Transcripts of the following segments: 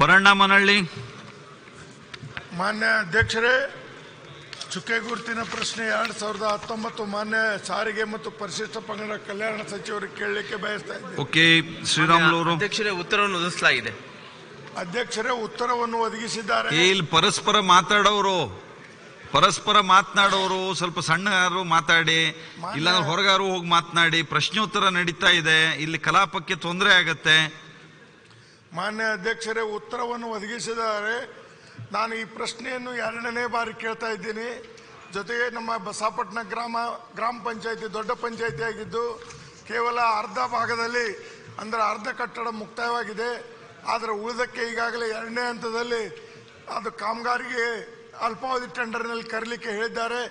ಪರಣ್ಣ ಮನಳ್ಳಿ ಮಾನ್ಯ ಅಧ್ಯಕ್ಷರೇ ಚುಕ್ಕೆ ಗುರುತಿನ ಪ್ರಶ್ನೆ ಎರಡ್ ಸಾವಿರದ ಹತ್ತೊಂಬತ್ತು ಮಾನ್ಯ ಸಾರಿಗೆ ಮತ್ತು ಪರಿಶಿಷ್ಟ ಪಂಗಡ ಕಲ್ಯಾಣ ಸಚಿವರಿಗೆ ಕೇಳಲಿಕ್ಕೆ ಬಯಸ್ತಾ ಇದ್ದೇನೆ. ಓಕೆ ಶ್ರೀರಾಮುಲು ಅವರು ಅಧ್ಯಕ್ಷರೇ ಉತ್ತರವನ್ನು ಒದಗಿಸಲಾಗಿದೆ. ಅಧ್ಯಕ್ಷರೇ ಉತ್ತರವನ್ನು ಒದಗಿಸಿದ್ದಾರೆ. ಏ ಇಲ್ಲಿ ಪರಸ್ಪರ ಮಾತಾಡೋರು. ಪರಸ್ಪರ ಮಾತನಾಡೋರು ಸ್ವಲ್ಪ ಸಣ್ಣಗಾರು ಮಾತಾಡಿ ಇಲ್ಲಾಂದ್ರೆ ಹೊರಗಾರು ಹೋಗಿ ಮಾತನಾಡಿ ಪ್ರಶ್ನೋತ್ತರ ನಡೀತಾ ಇದೆ ಇಲ್ಲಿ ಕಲಾಪಕ್ಕೆ ತೊಂದರೆ ಆಗತ್ತೆ. ಮಾನ್ಯ ಅಧ್ಯಕ್ಷರೇ, ಉತ್ತರವನ್ನು ಒದಗಿಸಿದ್ದಾರೆ. ನಾನು ಈ ಪ್ರಶ್ನೆಯನ್ನು ಎರಡನೇ ಬಾರಿ ಕೇಳ್ತಾ ಇದ್ದೀನಿ. ಜೊತೆಗೆ ನಮ್ಮ ಬಸಾಪಟ್ಟಣ ಗ್ರಾಮ ಗ್ರಾಮ ಪಂಚಾಯತಿ ದೊಡ್ಡ ಪಂಚಾಯತಿ ಆಗಿದ್ದು, ಕೇವಲ ಅರ್ಧ ಭಾಗದಲ್ಲಿ, ಅಂದರೆ ಅರ್ಧ ಕಟ್ಟಡ ಮುಕ್ತಾಯವಾಗಿದೆ. ಆದರೆ ಉಳಿದಕ್ಕೆ ಈಗಾಗಲೇ ಎರಡನೇ ಹಂತದಲ್ಲಿ ಅದು ಕಾಮಗಾರಿಗೆ ಅಲ್ಪಾವಧಿ ಟೆಂಡರ್ನಲ್ಲಿ ಕರೀಲಿಕ್ಕೆ ಹೇಳಿದ್ದಾರೆ.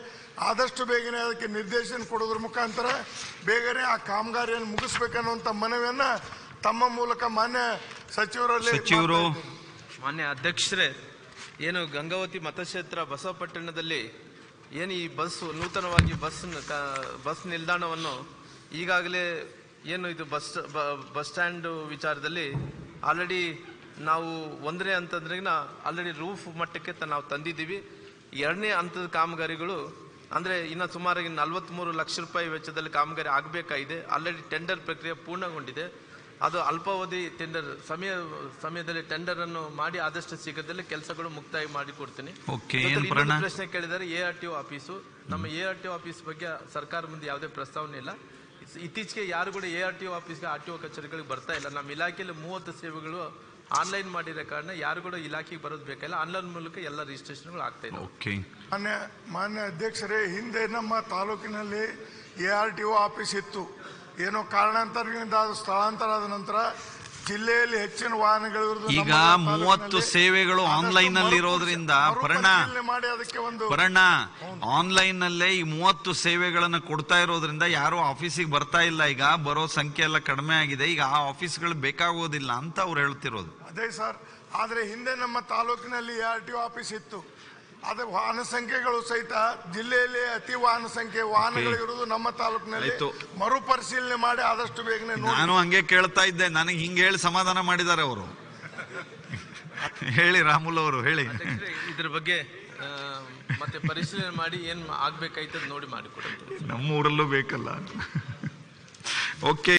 ಆದಷ್ಟು ಬೇಗನೆ ಅದಕ್ಕೆ ನಿರ್ದೇಶನ ಕೊಡೋದ್ರ ಮುಖಾಂತರ ಬೇಗನೆ ಆ ಕಾಮಗಾರಿಯನ್ನು ಮುಗಿಸ್ಬೇಕನ್ನುವಂಥ ಮನವಿಯನ್ನು ತಮ್ಮ ಮೂಲಕ ಮಾನ್ಯ ಸಚಿವರಲ್ಲಿ ಸಚಿವರು. ಮಾನ್ಯ ಅಧ್ಯಕ್ಷರೇ ಏನು ಗಂಗಾವತಿ ಮತಕ್ಷೇತ್ರ ಬಸವಪಟ್ಟಣದಲ್ಲಿ ಏನು ಈ ಬಸ್ ನೂತನವಾಗಿ ಬಸ್ ಬಸ್ ನಿಲ್ದಾಣವನ್ನು ಈಗಾಗಲೇ ಏನು ಇದು ಬಸ್ ಬಸ್ ಸ್ಟ್ಯಾಂಡ್ ವಿಚಾರದಲ್ಲಿ ಆಲ್ರೆಡಿ ನಾವು ಒಂದನೇ ಹಂತದ್ರಿಗಿನ ಆಲ್ರೆಡಿ ರೂಫ್ ಮಟ್ಟಕ್ಕೆ ತ- ನಾವು ತಂದಿದ್ದೀವಿ. ಎರಡನೇ ಹಂತದ ಕಾಮಗಾರಿಗಳು ಅಂದರೆ ಇನ್ನು ಸುಮಾರಾಗಿ ನಲವತ್ತ್ಮೂರು ಲಕ್ಷ ರೂಪಾಯಿ ವೆಚ್ಚದಲ್ಲಿ ಕಾಮಗಾರಿ ಆಗಬೇಕಾಗಿದೆ. ಆಲ್ರೆಡಿ ಟೆಂಡರ್ ಪ್ರಕ್ರಿಯೆ ಪೂರ್ಣಗೊಂಡಿದೆ. ಅದು ಅಲ್ಪಾವಧಿ ಟೆಂಡರ್ ಸಮಯ ಸಮಯದಲ್ಲಿ ಟೆಂಡರ್ ಅನ್ನು ಮಾಡಿ ಆದಷ್ಟು ಶೀಘ್ರದಲ್ಲಿ ಕೆಲಸಗಳು ಮುಕ್ತಾಯ ಮಾಡಿ ಕೊಡ್ತೀನಿ. ಪ್ರಶ್ನೆ ಕೇಳಿದರೆ A R T O office ನಮ್ಮ A R T O office ಬಗ್ಗೆ ಸರ್ಕಾರ ಮುಂದೆ ಯಾವುದೇ ಪ್ರಸ್ತಾವನೆ ಇಲ್ಲ. ಇತ್ತೀಚೆಗೆ ಯಾರು ಕೂಡ ಎ ಆರ್ ಟಿ ಒ ಆಫೀಸ್ಗೆ ಆರ್ ಟಿ ಒ ಕಚೇರಿಗಳಿಗೆ ಬರ್ತಾ ಇಲ್ಲ. ನಮ್ಮ ಇಲಾಖೆಯಲ್ಲಿ ಮೂವತ್ತು ಸೇವೆಗಳು ಆನ್ಲೈನ್ ಮಾಡಿರೋ ಕಾರಣ ಯಾರು ಕೂಡ ಇಲಾಖೆಗೆ ಬರೋದು ಬೇಕಲ್ಲ ಆನ್ಲೈನ್ ಮೂಲಕ ಎಲ್ಲ ರಿಜಿಸ್ಟ್ರೇಷನ್ಗಳು ಆಗ್ತಾ ಇದೆ ಓಕೆ ಮಾನ್ಯ ಮಾನ್ಯ ಅಧ್ಯಕ್ಷರೇ ಹಿಂದೆ ನಮ್ಮ ತಾಲೂಕಿನಲ್ಲಿ A R T O office ಇತ್ತು. ಏನೋ ಕಾರಣಾಂತರಗಳಿಂದ ಅದು ಸ್ಥಳಾಂತರ ಆದ ನಂತರ ಜಿಲ್ಲೆಯಲ್ಲಿ ಹೆಚ್ಚಿನ ವಾಹನಗಳು ಈಗ ಮೂವತ್ತು ಸೇವೆಗಳು ಆನ್ಲೈನ್ನಲ್ಲಿ ಇರೋದ್ರಿಂದ ಪರಣ ಮರುಪರಿಶೀಲನೆ ಮಾಡಿ ಅದಕ್ಕೆ ಒಂದು ಪರಣ ಆನ್ಲೈನ್ ನಲ್ಲೇ ಈ ಮೂವತ್ತು ಸೇವೆಗಳನ್ನು ಕೊಡ್ತಾ ಇರೋದ್ರಿಂದ ಯಾರು ಆಫೀಸಿಗೆ ಬರ್ತಾ ಇಲ್ಲ. ಈಗ ಬರೋ ಸಂಖ್ಯೆ ಎಲ್ಲ ಕಡಿಮೆ ಆಗಿದೆ. ಈಗ ಆ ಆಫೀಸ್ಗಳು ಬೇಕಾಗೋದಿಲ್ಲ ಅಂತ ಅವ್ರು ಹೇಳ್ತಿರೋದು. ಅದೇ ಸರ್ ಆದ್ರೆ ಹಿಂದೆ ನಮ್ಮ ತಾಲೂಕಿನಲ್ಲಿ ಎ ಆರ್ ಟಿ ಆಫೀಸ್ ಇತ್ತು. ಅದೇ ವಾಹನ ಸಂಖ್ಯೆಗಳು ಸಹಿತ ಜಿಲ್ಲೆಯಲ್ಲಿ ಅತಿ ವಾಹನ ಸಂಖ್ಯೆ ವಾಹನಗಳು ಇರುವುದು ನಮ್ಮ ತಾಲೂಕಿನಲ್ಲಿ ಆಯ್ತು. ಮರುಪರಿಶೀಲನೆ ಮಾಡಿ ಆದಷ್ಟು ಬೇಗನೆ ನೋಡಿ. ನಾನು ಹಂಗೆ ಕೇಳ್ತಾ ಇದ್ದೆ. ನನಗೆ ಹಿಂಗೆ ಹೇಳಿ ಸಮಾಧಾನ ಮಾಡಿದ್ದಾರೆ ಅವರು. ಹೇಳಿ ರಾಮುಲ್ ಅವರು ಹೇಳಿ. ಅಧ್ಯಕ್ಷರೇ, ಇದ್ರ ಬಗ್ಗೆ ಆ, ಮತ್ತೆ ಪರಿಶೀಲನೆ ಮಾಡಿ ಏನ್ ಆಗ್ಬೇಕಾಯ್ತದ ನೋಡಿ ಮಾಡಿಕೊಡ್ತೀವಿ ನಮ್ಮ ಊರಲ್ಲೂ ಬೇಕಲ್ಲ. ಓಕೆ